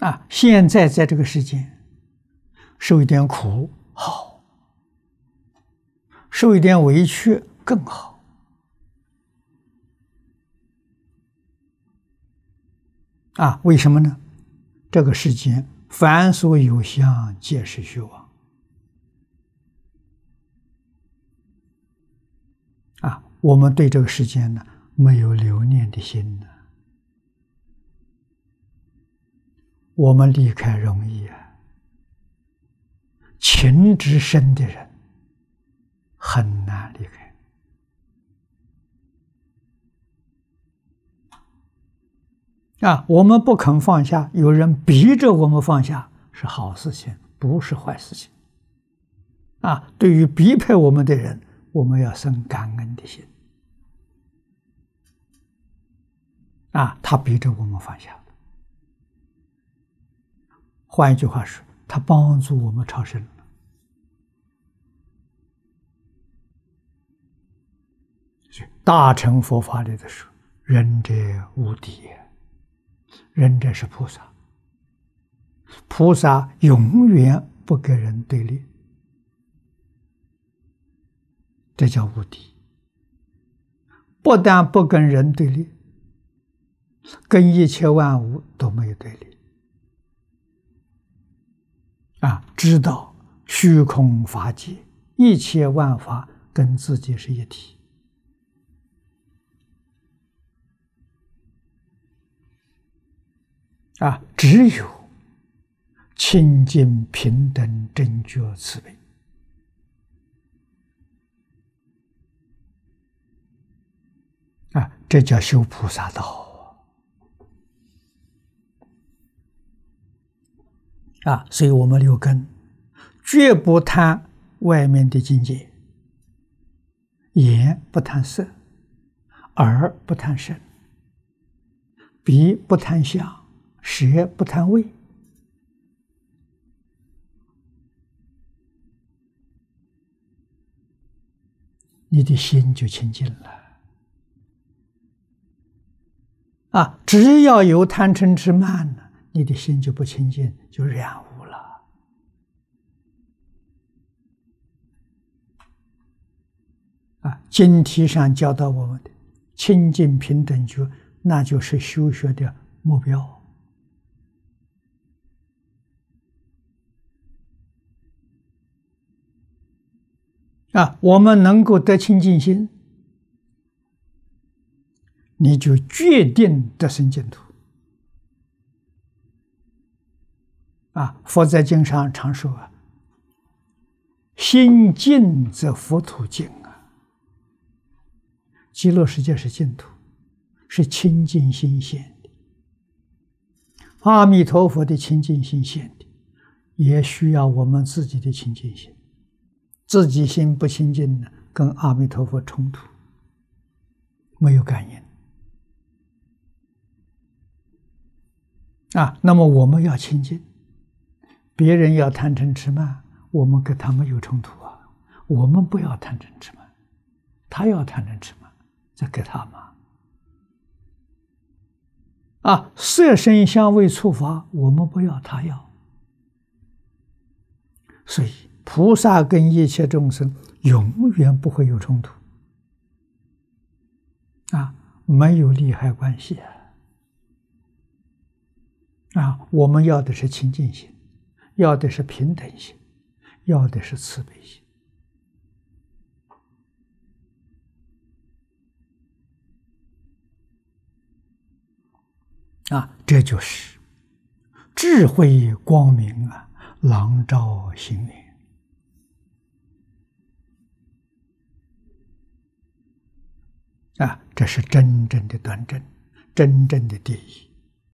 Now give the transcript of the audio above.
啊，现在在这个世间受一点苦好，受一点委屈更好。啊，为什么呢？这个世间凡所有相，皆是虚妄。啊，我们对这个世间呢，没有留念的心呢。我们离开容易啊，情之深的人很难离开。啊，我们不肯放下，有人逼着我们放下，是好事情，不是坏事情。啊，对于逼迫我们的人，我们要生感恩的心。啊，他逼着我们放下。换一句话说，他帮助我们超生。大乘佛法里的说：“仁者无敌。”仁者是菩萨，菩萨永远不跟人对立，这叫无敌。不但不跟人对立，跟一切万物都没有对立。啊，知道虚空法界，一切万法跟自己是一体。啊，只有清净平等正觉慈悲啊，这叫修菩萨道啊！所以我们六根绝不贪外面的境界，眼不贪色，耳不贪声，鼻不贪香。舌不贪味，你的心就清净了。啊，只要有贪嗔痴慢呢，你的心就不清净，就染污了。啊，经题上教导我们的清净平等觉，那就是修学的目标。啊，我们能够得清净心，你就决定得生净土。啊，佛在经上常说啊：“心净则佛土净啊。”极乐世界是净土，是清净心现的。阿弥陀佛的清净心现的，也需要我们自己的清净心。自己心不清净呢，跟阿弥陀佛冲突，没有感应啊。那么我们要清净，别人要贪嗔痴慢，我们跟他们有冲突啊。我们不要贪嗔痴慢，他要贪嗔痴慢，再给他嘛。啊，色身香味触法，我们不要，他要，所以。菩萨跟一切众生永远不会有冲突，啊，没有利害关系啊！啊，我们要的是清净心，要的是平等心，要的是慈悲心，啊，这就是智慧光明啊，朗照心灵。啊，这是真正的端正，真正的第一。